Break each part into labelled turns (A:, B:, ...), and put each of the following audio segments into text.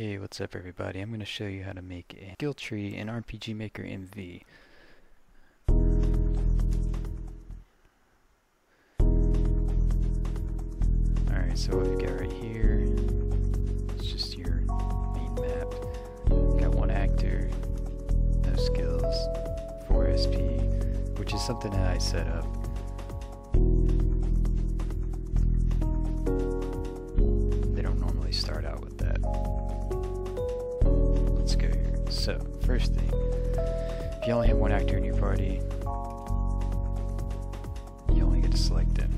A: Hey, what's up everybody? I'm going to show you how to make a skill tree in RPG Maker MV. Alright, so what we've got right here is just your main map. Got one actor, no skills, 4 SP, which is something that I set up. So, first thing, if you only have one actor in your party, you only get to select them.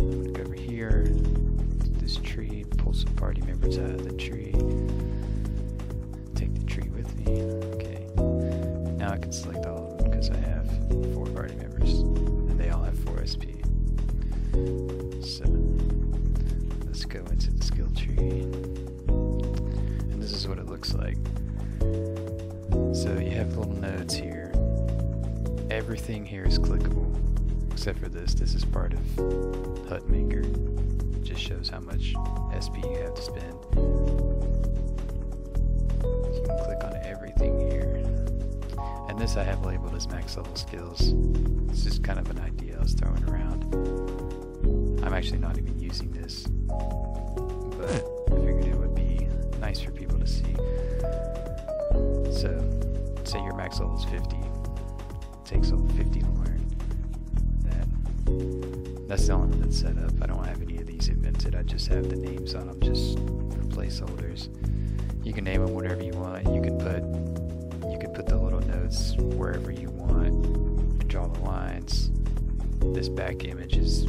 A: I'm gonna go over here, this tree, pull some party members out of the tree, take the tree with me. Okay. Now I can select all of them because I have four party members, and they all have 4 SP. So, let's go into is what it looks like. So you have little nodes here. Everything here is clickable, except for this. This is part of HUD Maker. It just shows how much SP you have to spend. You can click on everything here. And this I have labeled as max level skills. It's just kind of an idea I was throwing around. I'm actually not even using this, So, say your max level is 50. It takes all 50 to learn that. That's the only one that's set up. I don't have any of these evented. I just have the names on them just placeholders. You can name them whatever you want. You can put you can put the little notes wherever you want. Draw the lines. This back image is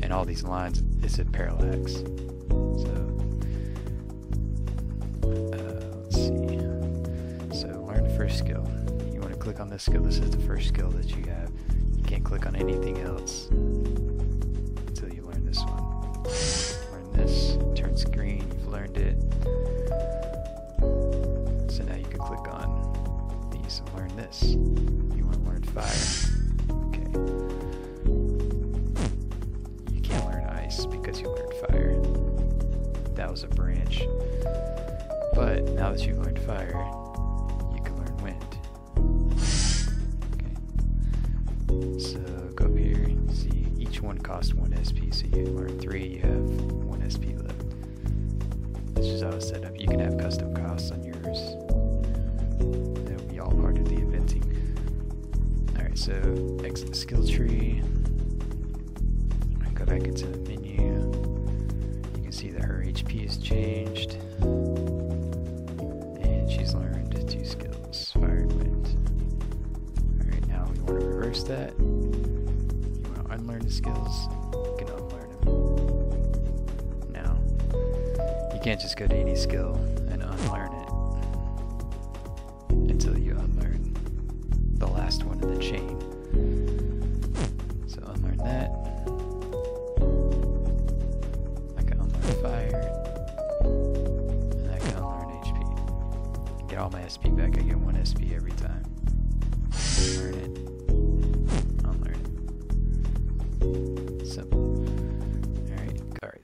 A: and all these lines is a parallax. First skill. You want to click on this skill. This is the first skill that you have. You can't click on anything else until you learn this one. Learn this. Turns green. You've learned it. So now you can click on these and learn this. You want to learn fire. Okay. You can't learn ice because you learned fire. That was a branch. But now that you've learned fire, So go here, see. Each one costs 1 SP, reverse that. You want to unlearn the skills, you can unlearn them. Now, you can't just go to any skill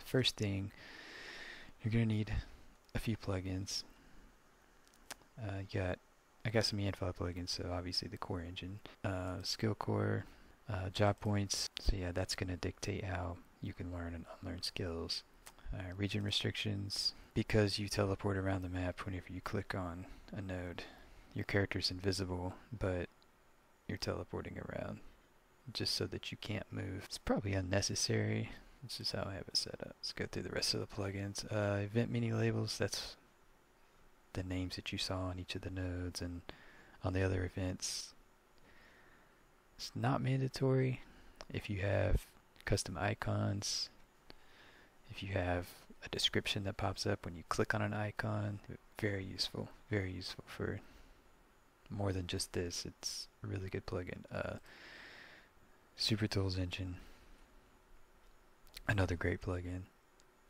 A: first thing, you're gonna need a few plugins. Uh, you got I got some Yanfly plugins, so obviously the core engine, uh, skill core, uh, job points. So yeah, that's going to dictate how you can learn and unlearn skills. Uh, region restrictions, because you teleport around the map whenever you click on a node. Your character's invisible, but you're teleporting around just so that you can't move. It's probably unnecessary. This is how I have it set up. Let's go through the rest of the plugins. Uh, event mini labels, that's the names that you saw on each of the nodes and on the other events. It's not mandatory if you have custom icons, if you have a description that pops up when you click on an icon. Very useful, very useful for more than just this. It's a really good plugin. Uh, Super Tools Engine, another great plugin.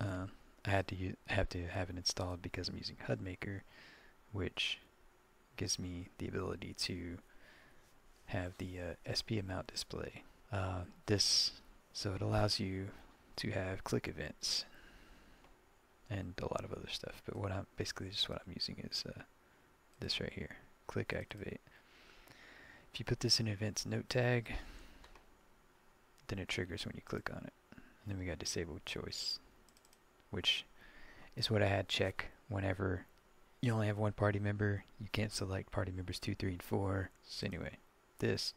A: Uh, I had to use, have to have it installed because I'm using HUD Maker, which gives me the ability to have the uh, SP amount display. Uh, this so it allows you to have click events and a lot of other stuff. But what I'm basically just what I'm using is uh, this right here. Click activate. If you put this in events note tag, then it triggers when you click on it. Then we got disabled choice, which is what I had check whenever you only have one party member. You can't select party members 2, 3, and 4. So anyway, this,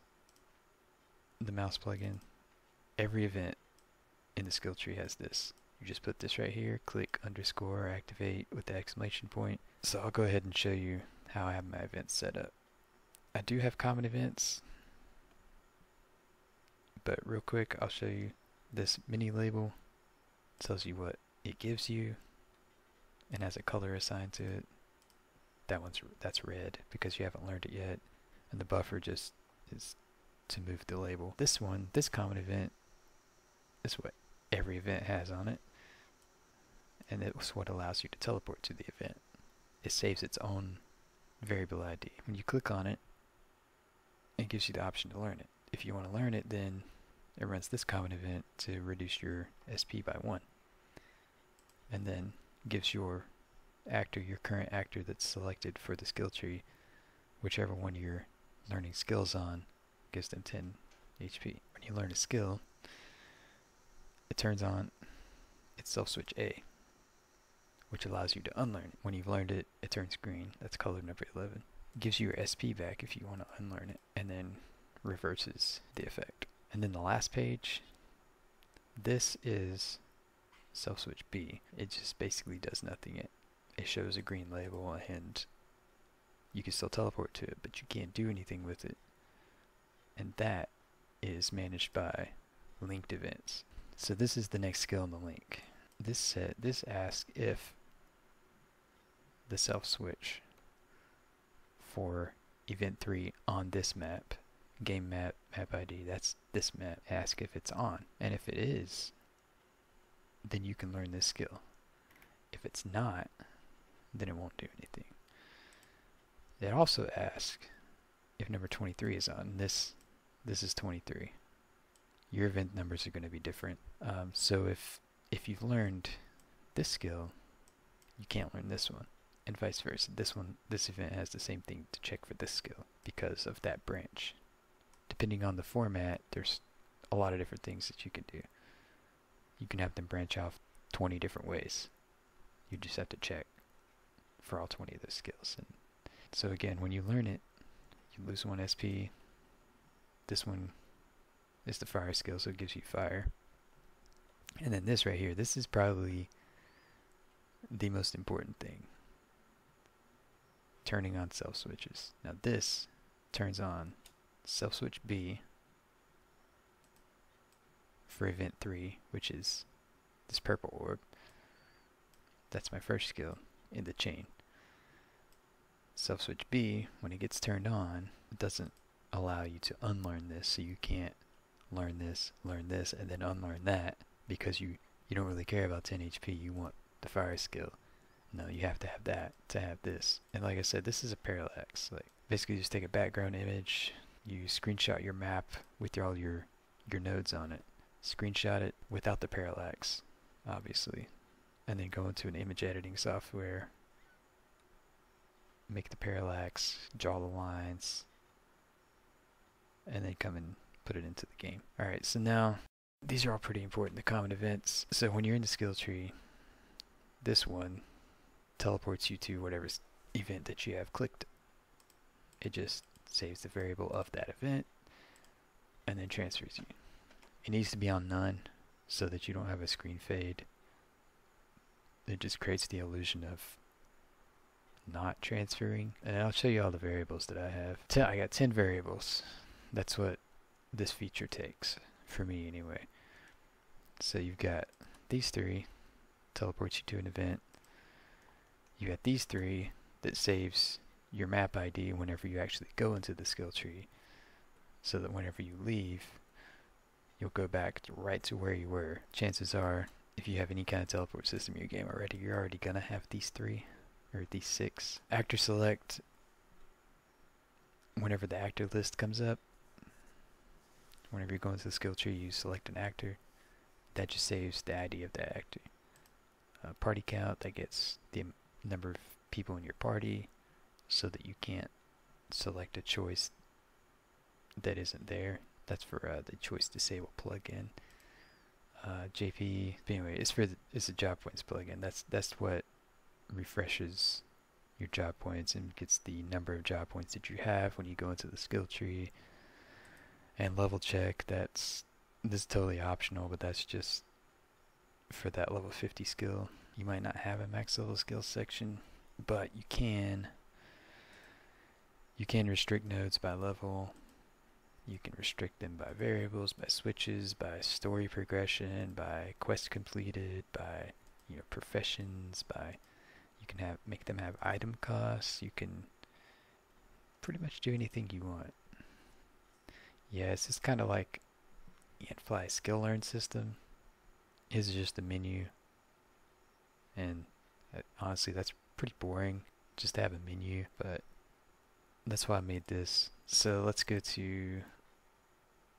A: the mouse plugin, every event in the skill tree has this. You just put this right here, click underscore activate with the exclamation point. So I'll go ahead and show you how I have my events set up. I do have common events, but real quick I'll show you this mini label tells you what it gives you and has a color assigned to it. That one's that's red because you haven't learned it yet, and the buffer just is to move the label. This one, this common event, is what every event has on it, and it's what allows you to teleport to the event. It saves its own variable ID. When you click on it, it gives you the option to learn it. If you want to learn it, then it runs this common event to reduce your SP by 1. And then gives your actor, your current actor that's selected for the skill tree, whichever one you're learning skills on, gives them 10 HP. When you learn a skill, it turns on its self switch A, which allows you to unlearn it. When you've learned it, it turns green. That's color number 11. It gives you your SP back if you want to unlearn it, and then reverses the effect. And then the last page, this is self switch B. It just basically does nothing. It it shows a green label and you can still teleport to it, but you can't do anything with it. And that is managed by linked events. So this is the next skill in the link. This set this asks if the self switch for event 3 on this map game map map ID that's this map. Ask if it's on. And if it is then you can learn this skill. If it's not then it won't do anything. It also asks if number 23 is on. This this is 23 your event numbers are going to be different. Um, so if if you've learned this skill you can't learn this one and vice versa. This one this event has the same thing to check for this skill because of that branch depending on the format, there's a lot of different things that you can do. You can have them branch off 20 different ways. You just have to check for all 20 of those skills. And so again, when you learn it, you lose one SP. This one is the fire skill, so it gives you fire. And then this right here, this is probably the most important thing. Turning on self switches. Now this turns on self switch B for event 3, which is this purple orb. That's my first skill in the chain. Self switch B, when it gets turned on, it doesn't allow you to unlearn this, so you can't learn this, learn this, and then unlearn that because you, you don't really care about 10 HP, you want the fire skill. No, you have to have that to have this. And like I said, this is a parallax. Like basically just take a background image, you screenshot your map with all your your nodes on it. Screenshot it without the parallax, obviously. And then go into an image editing software. Make the parallax, draw the lines, and then come and put it into the game. Alright, so now these are all pretty important, the common events. So when you're in the skill tree, this one teleports you to whatever event that you have clicked. It just saves the variable of that event, and then transfers you. It needs to be on none so that you don't have a screen fade. It just creates the illusion of not transferring. And I'll show you all the variables that I have. Ten, I got 10 variables. That's what this feature takes, for me anyway. So you've got these three, teleports you to an event. You got these three that saves your map ID whenever you actually go into the skill tree so that whenever you leave you'll go back to right to where you were. Chances are if you have any kind of teleport system in your game already you're already gonna have these three or these six. Actor select whenever the actor list comes up whenever you go into the skill tree you select an actor that just saves the ID of that actor. uh, party count that gets the number of people in your party so that you can't select a choice that isn't there. That's for uh, the choice disable plugin. Uh, JP, anyway, it's for the, it's a job points plugin. That's that's what refreshes your job points and gets the number of job points that you have when you go into the skill tree. And level check, that's this is totally optional, but that's just for that level 50 skill. You might not have a max level skill section, but you can you can restrict nodes by level. You can restrict them by variables, by switches, by story progression, by quest completed, by you know professions, by you can have make them have item costs. You can pretty much do anything you want. Yeah, it's just kind of like Yanfly skill learn system. His is just a menu, and uh, honestly, that's pretty boring. Just to have a menu, but that's why I made this. So let's go to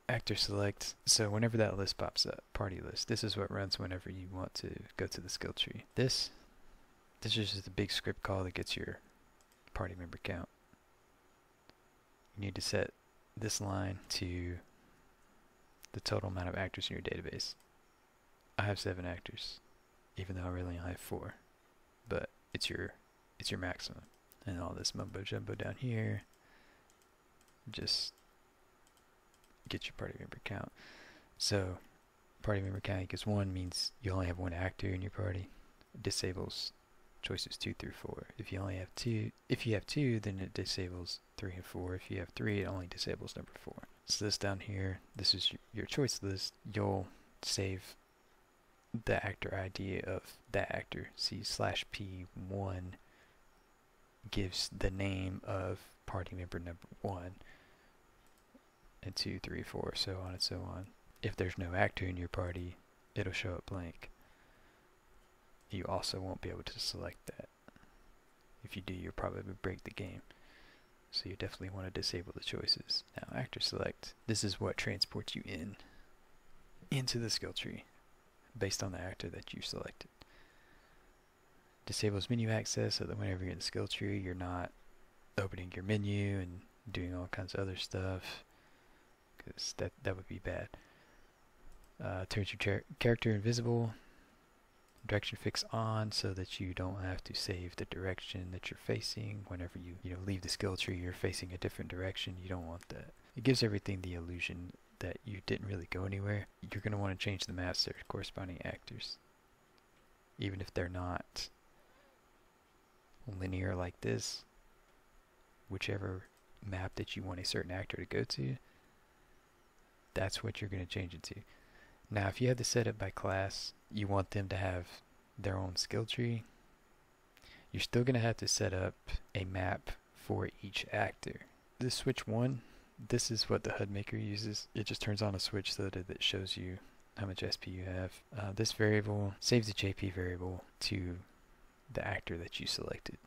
A: actor select. So whenever that list pops up, party list, this is what runs whenever you want to go to the skill tree. This, this is just a big script call that gets your party member count. You need to set this line to the total amount of actors in your database. I have seven actors, even though I really only have four, but it's your it's your maximum and all this mumbo jumbo down here. Just get your party member count. So party member count equals one means you only have one actor in your party. disables choices two through four. If you only have two, if you have two, then it disables three and four. If you have three, it only disables number four. So this down here, this is your, choice list. You'll save the actor ID of that actor. See slash P1 gives the name of party member number one and two, three, four, so on and so on. If there's no actor in your party, it'll show up blank. You also won't be able to select that. If you do, you'll probably break the game. So you definitely want to disable the choices. Now, actor select, this is what transports you in into the skill tree based on the actor that you selected disables menu access so that whenever you're in the skill tree, you're not opening your menu and doing all kinds of other stuff because that, that would be bad. Uh, turns your character invisible, direction fix on so that you don't have to save the direction that you're facing whenever you, you know, leave the skill tree, you're facing a different direction. You don't want that. It gives everything the illusion that you didn't really go anywhere. You're going to want to change the master corresponding actors. Even if they're not linear like this, whichever map that you want a certain actor to go to, that's what you're going to change it to. Now, if you have the setup by class, you want them to have their own skill tree, you're still going to have to set up a map for each actor. This switch 1, this is what the HUD maker uses. It just turns on a switch so that it shows you how much SP you have. Uh, this variable saves the JP variable to the actor that you selected.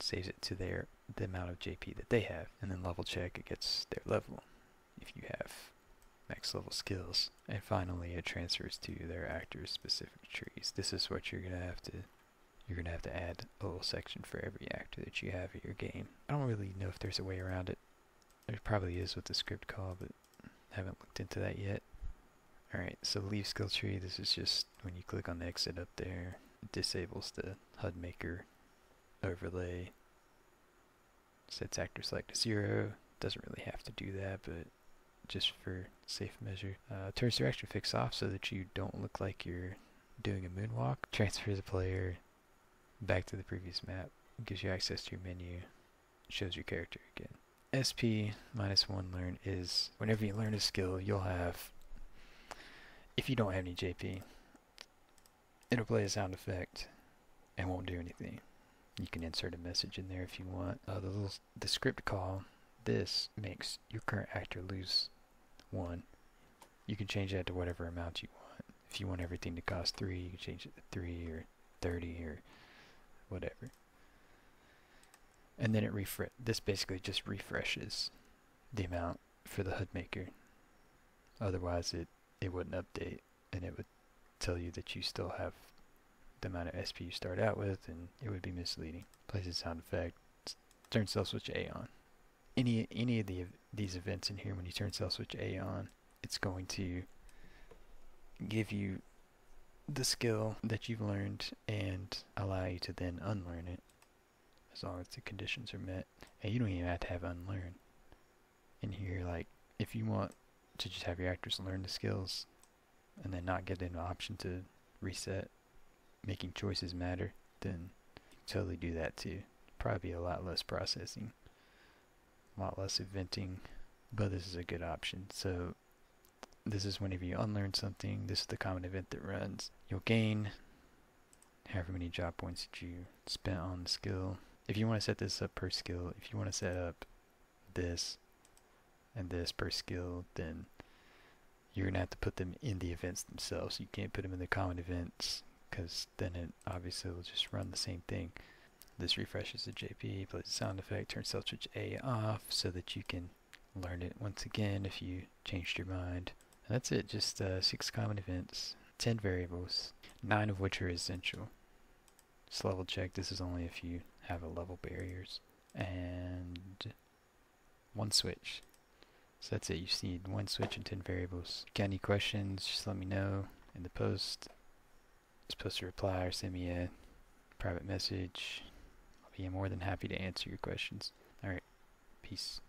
A: Saves it to their the amount of JP that they have, and then level check it gets their level if you have max level skills. And finally, it transfers to their actor's specific trees. This is what you're gonna have to you're gonna have to add a little section for every actor that you have in your game. I don't really know if there's a way around it. There probably is with the script call, but I haven't looked into that yet. Alright, so leave skill tree, this is just when you click on the exit up there, disables the HUD maker overlay. Sets actor select to zero. Doesn't really have to do that, but just for safe measure. Uh, turns direction fix off so that you don't look like you're doing a moonwalk. Transfers the player back to the previous map. Gives you access to your menu. Shows your character again. SP minus one learn is whenever you learn a skill, you'll have, if you don't have any JP, it'll play a sound effect and won't do anything. You can insert a message in there if you want. Uh, the little the script call, this makes your current actor lose one. You can change that to whatever amount you want. If you want everything to cost three, you can change it to three or thirty or whatever. And then it refresh. This basically just refreshes the amount for the HUD maker. Otherwise, it it wouldn't update, and it would tell you that you still have the amount of SP you start out with, and it would be misleading. Places sound effect, turn self switch A on. Any any of the these events in here, when you turn self switch A on, it's going to give you the skill that you've learned and allow you to then unlearn it as long as the conditions are met. And you don't even have to have unlearn in here. Like, if you want to just have your actors learn the skills and then not get an option to reset, making choices matter, then totally do that too. Probably a lot less processing, a lot less eventing, but this is a good option. So this is whenever you unlearn something, this is the common event that runs. You'll gain however many job points that you spent on the skill. If you want to set this up per skill, if you want to set up this and this per skill, then you're going to have to put them in the events themselves. You can't put them in the common events because then it obviously will just run the same thing. This refreshes the JP, plays a sound effect, turns self switch A off so that you can learn it once again if you changed your mind. And that's it, just uh, six common events, 10 variables, nine of which are essential. Just level check, this is only if you have a level barriers. And one switch. So that's it, you just need one switch and 10 variables. Got any questions, just let me know in the post. Just post a reply or send me a private message. I'll be more than happy to answer your questions. Alright, peace.